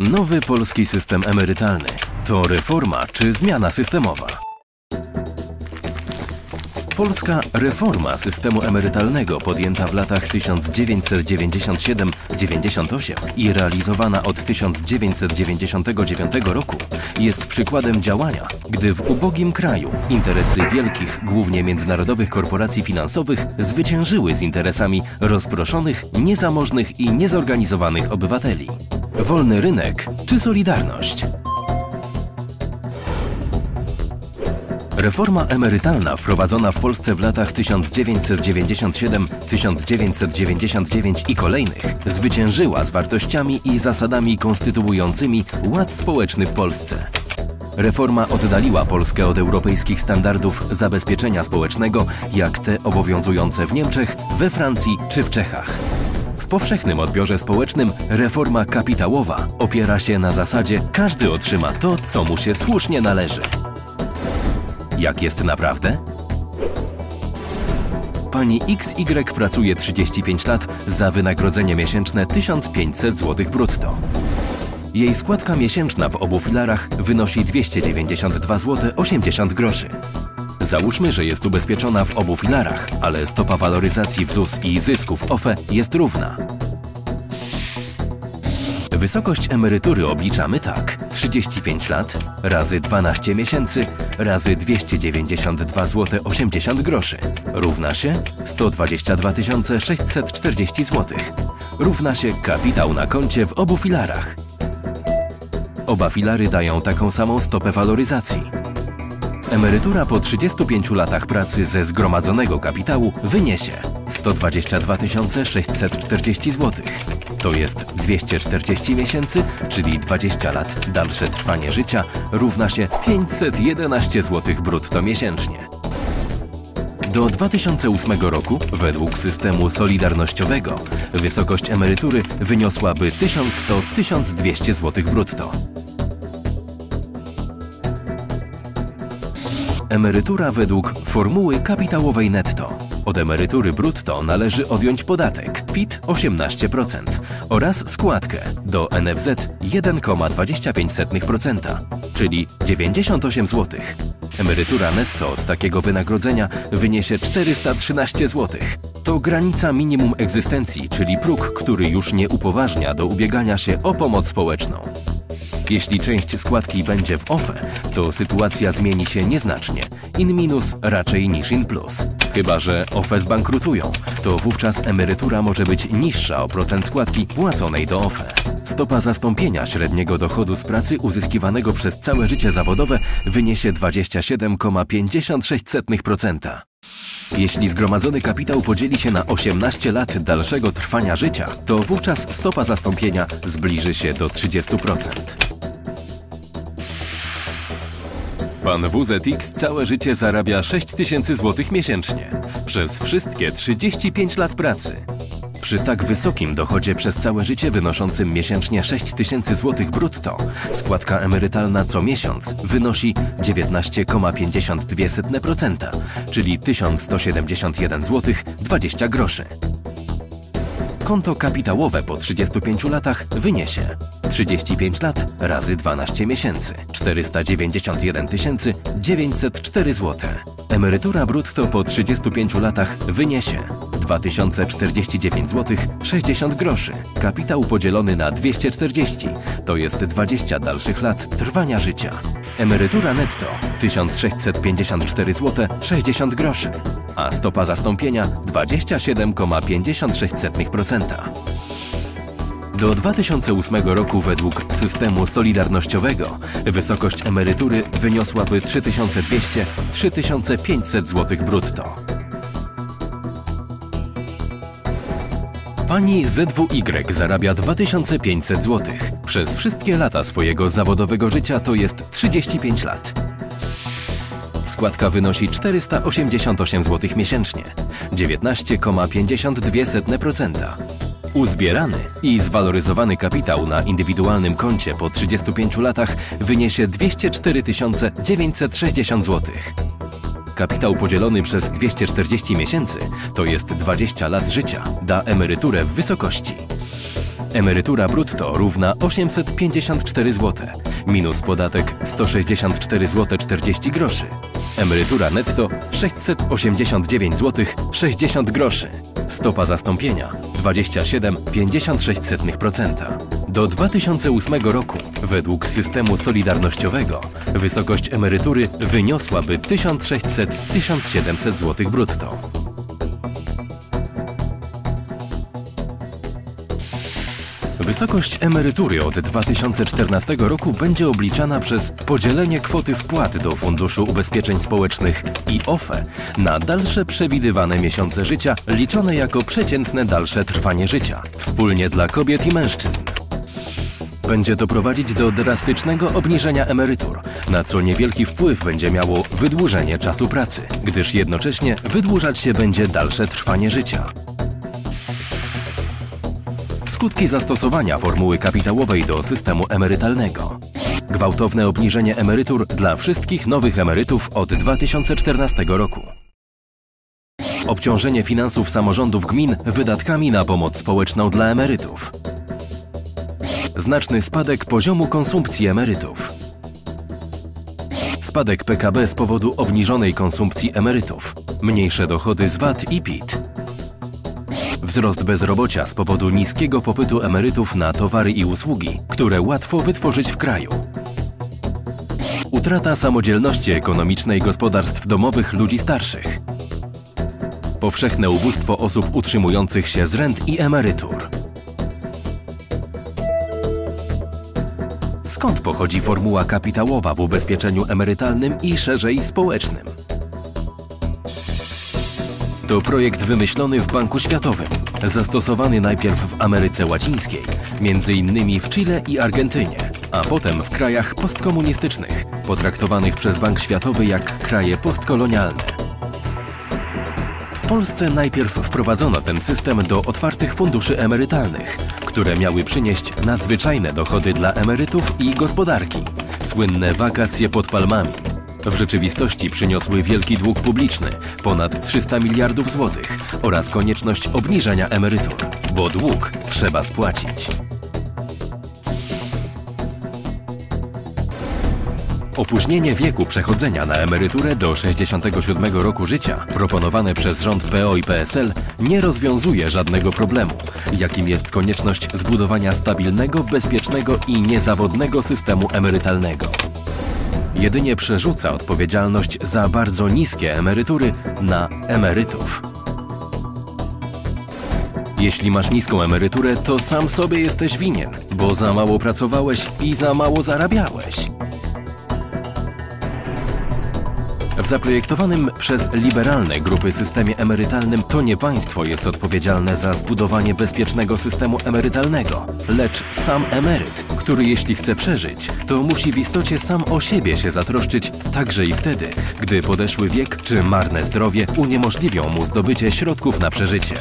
Nowy polski system emerytalny. To reforma czy zmiana systemowa? Polska reforma systemu emerytalnego podjęta w latach 1997-98 i realizowana od 1999 roku jest przykładem działania, gdy w ubogim kraju interesy wielkich, głównie międzynarodowych korporacji finansowych zwyciężyły z interesami rozproszonych, niezamożnych i niezorganizowanych obywateli. Wolny rynek czy solidarność? Reforma emerytalna wprowadzona w Polsce w latach 1997-1999 i kolejnych zwyciężyła z wartościami i zasadami konstytuującymi ład społeczny w Polsce. Reforma oddaliła Polskę od europejskich standardów zabezpieczenia społecznego, jak te obowiązujące w Niemczech, we Francji czy w Czechach. W powszechnym odbiorze społecznym reforma kapitałowa opiera się na zasadzie każdy otrzyma to, co mu się słusznie należy. Jak jest naprawdę? Pani XY pracuje 35 lat za wynagrodzenie miesięczne 1500 zł brutto. Jej składka miesięczna w obu filarach wynosi 292 zł 80 groszy. Załóżmy, że jest ubezpieczona w obu filarach, ale stopa waloryzacji w ZUS i zysków OFE jest równa. Wysokość emerytury obliczamy tak: 35 lat razy 12 miesięcy razy 292 zł 80 groszy równa się 122 640 zł. Równa się kapitał na koncie w obu filarach. Oba filary dają taką samą stopę waloryzacji. Emerytura po 35 latach pracy ze zgromadzonego kapitału wyniesie 122 640 zł. To jest 240 miesięcy, czyli 20 lat. Dalsze trwanie życia równa się 511 zł brutto miesięcznie. Do 2008 roku, według systemu solidarnościowego, wysokość emerytury wyniosłaby 1100-1200 zł brutto. Emerytura według formuły kapitałowej netto. Od emerytury brutto należy odjąć podatek PIT 18% oraz składkę do NFZ 1,25%, czyli 98 zł. Emerytura netto od takiego wynagrodzenia wyniesie 413 zł. To granica minimum egzystencji, czyli próg, który już nie upoważnia do ubiegania się o pomoc społeczną. Jeśli część składki będzie w OFE, to sytuacja zmieni się nieznacznie. In minus raczej niż in plus. Chyba, że OFE zbankrutują, to wówczas emerytura może być niższa o procent składki płaconej do OFE. Stopa zastąpienia średniego dochodu z pracy uzyskiwanego przez całe życie zawodowe wyniesie 27,56%. Jeśli zgromadzony kapitał podzieli się na 18 lat dalszego trwania życia, to wówczas stopa zastąpienia zbliży się do 30%. Pan WZX całe życie zarabia 6000 zł miesięcznie przez wszystkie 35 lat pracy. Przy tak wysokim dochodzie przez całe życie wynoszącym miesięcznie 6000 zł brutto, składka emerytalna co miesiąc wynosi 19,52%, czyli 1171 zł 20 groszy. Konto kapitałowe po 35 latach wyniesie. 35 lat razy 12 miesięcy. 491 904 zł. Emerytura brutto po 35 latach wyniesie 2049 zł 60 groszy. Kapitał podzielony na 240 to jest 20 dalszych lat trwania życia. Emerytura netto 1654 zł 60 groszy, a stopa zastąpienia 27,56%. Do 2008 roku według systemu solidarnościowego wysokość emerytury wyniosłaby 3200-3500 zł brutto. Pani ZWY zarabia 2500 zł. Przez wszystkie lata swojego zawodowego życia to jest 35 lat. Składka wynosi 488 zł miesięcznie, 19,52%. Uzbierany i zwaloryzowany kapitał na indywidualnym koncie po 35 latach wyniesie 204 960 zł. Kapitał podzielony przez 240 miesięcy to jest 20 lat życia, da emeryturę w wysokości Emerytura brutto równa 854 zł, minus podatek 164 zł 40 groszy. Emerytura netto 689 zł 60 groszy. Stopa zastąpienia 27,56%. Do 2008 roku, według systemu solidarnościowego, wysokość emerytury wyniosłaby 1600-1700 zł brutto. Wysokość emerytury od 2014 roku będzie obliczana przez podzielenie kwoty wpłat do Funduszu Ubezpieczeń Społecznych i OFE na dalsze przewidywane miesiące życia, liczone jako przeciętne dalsze trwanie życia, wspólnie dla kobiet i mężczyzn. Będzie to prowadzić do drastycznego obniżenia emerytur, na co niewielki wpływ będzie miało wydłużenie czasu pracy, gdyż jednocześnie wydłużać się będzie dalsze trwanie życia. Skutki zastosowania formuły kapitałowej do systemu emerytalnego. Gwałtowne obniżenie emerytur dla wszystkich nowych emerytów od 2014 roku. Obciążenie finansów samorządów gmin wydatkami na pomoc społeczną dla emerytów. Znaczny spadek poziomu konsumpcji emerytów. Spadek PKB z powodu obniżonej konsumpcji emerytów. Mniejsze dochody z VAT i PIT. Wzrost bezrobocia z powodu niskiego popytu emerytów na towary i usługi, które łatwo wytworzyć w kraju. Utrata samodzielności ekonomicznej gospodarstw domowych ludzi starszych. Powszechne ubóstwo osób utrzymujących się z rent i emerytur. Skąd pochodzi formuła kapitałowa w ubezpieczeniu emerytalnym i szerzej społecznym? To projekt wymyślony w Banku Światowym, zastosowany najpierw w Ameryce Łacińskiej, między innymi w Chile i Argentynie, a potem w krajach postkomunistycznych, potraktowanych przez Bank Światowy jak kraje postkolonialne. Polsce najpierw wprowadzono ten system do otwartych funduszy emerytalnych, które miały przynieść nadzwyczajne dochody dla emerytów i gospodarki, słynne wakacje pod palmami. W rzeczywistości przyniosły wielki dług publiczny, ponad 300 miliardów złotych oraz konieczność obniżenia emerytur, bo dług trzeba spłacić. Opóźnienie wieku przechodzenia na emeryturę do 67 roku życia, proponowane przez rząd PO i PSL, nie rozwiązuje żadnego problemu, jakim jest konieczność zbudowania stabilnego, bezpiecznego i niezawodnego systemu emerytalnego. Jedynie przerzuca odpowiedzialność za bardzo niskie emerytury na emerytów. Jeśli masz niską emeryturę, to sam sobie jesteś winien, bo za mało pracowałeś i za mało zarabiałeś. W zaprojektowanym przez liberalne grupy systemie emerytalnym to nie państwo jest odpowiedzialne za zbudowanie bezpiecznego systemu emerytalnego, lecz sam emeryt, który jeśli chce przeżyć, to musi w istocie sam o siebie się zatroszczyć, także i wtedy, gdy podeszły wiek czy marne zdrowie uniemożliwią mu zdobycie środków na przeżycie.